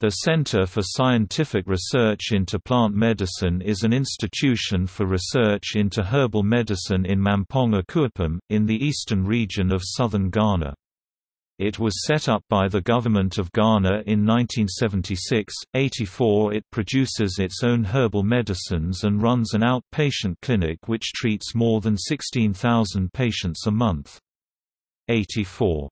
The Center for Scientific Research into Plant Medicine is an institution for research into herbal medicine in Mampong Akuapem, in the eastern region of southern Ghana. It was set up by the Government of Ghana in 1976. 84 It produces its own herbal medicines and runs an outpatient clinic which treats more than 16,000 patients a month. 84